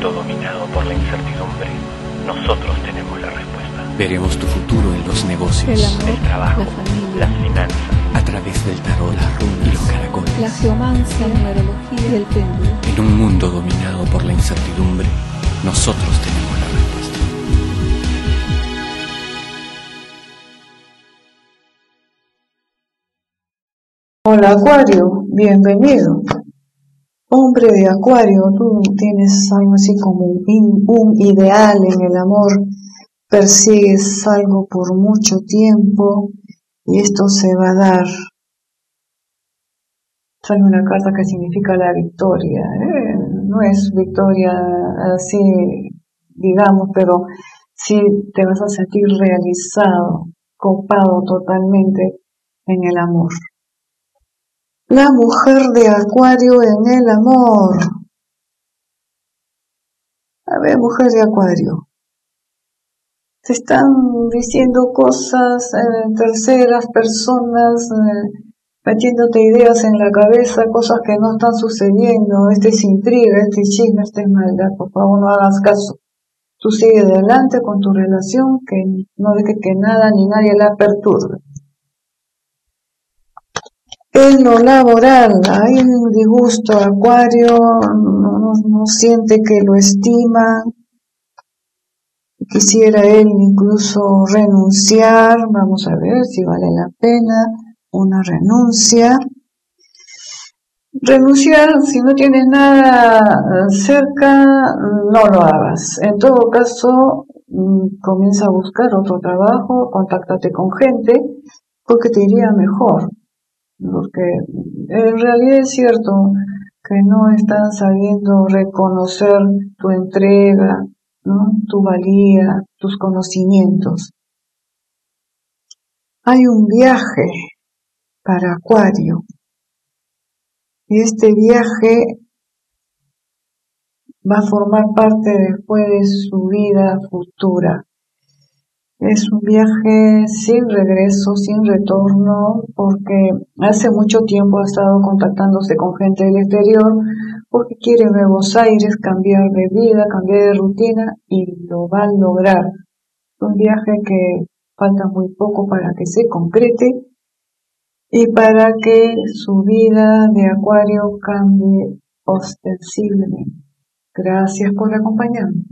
mundo dominado por la incertidumbre, nosotros tenemos la respuesta. Veremos tu futuro en los negocios, El amor, El trabajo, la familia, las finanzas, a través del tarot, la runa y los caracoles. la geomancia, la numerología y el péndulo. En un mundo dominado por la incertidumbre, nosotros tenemos la respuesta. Hola Acuario, bienvenido. Hombre de Acuario, tú tienes algo así como un, un ideal en el amor, persigues algo por mucho tiempo y esto se va a dar. Sale una carta que significa la victoria. ¿eh? No es victoria así, digamos, pero sí te vas a sentir realizado, copado totalmente en el amor. La mujer de Acuario en el amor. A ver, mujer de Acuario. Te están diciendo cosas eh, terceras personas, eh, metiéndote ideas en la cabeza, cosas que no están sucediendo. Este es intriga, este es chisme, este es maldad. Por favor, no hagas caso. Tú sigue adelante con tu relación, que no dejes que nada ni nadie la perturbe. En lo laboral hay un disgusto, Acuario no, no, no siente que lo estiman, quisiera él incluso renunciar, vamos a ver si vale la pena una renuncia. Renunciar, si no tienes nada cerca, no lo hagas. En todo caso, mm, comienza a buscar otro trabajo, contáctate con gente, porque te iría mejor porque en realidad es cierto que no están sabiendo reconocer tu entrega, tu valía, tus conocimientos. Hay un viaje para Acuario y este viaje va a formar parte después de su vida futura. Es un viaje sin regreso, sin retorno, porque hace mucho tiempo ha estado contactándose con gente del exterior, porque quiere nuevos aires, cambiar de vida, cambiar de rutina y lo va a lograr. Un viaje que falta muy poco para que se concrete y para que su vida de acuario cambie ostensiblemente. Gracias por acompañarme.